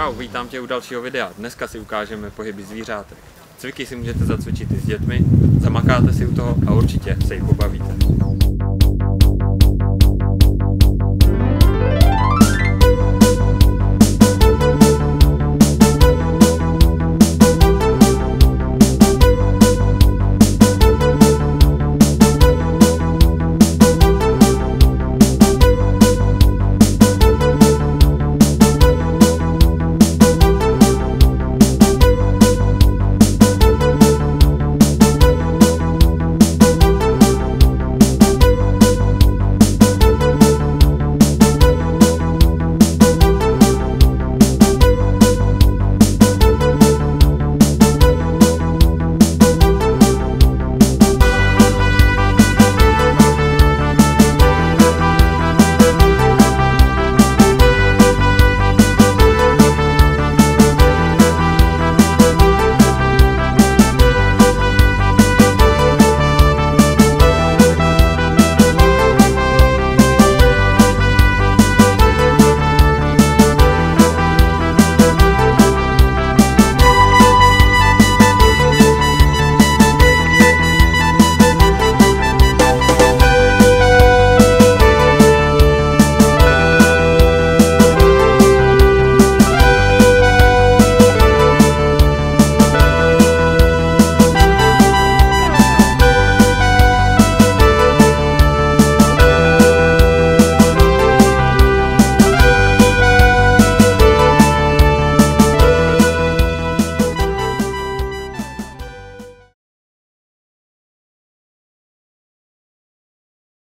Čau, vítám tě u dalšího videa. Dneska si ukážeme pohyby zvířátek. Cviky si můžete zacvičit i s dětmi, zamakáte si u toho a určitě se jich pobavíte.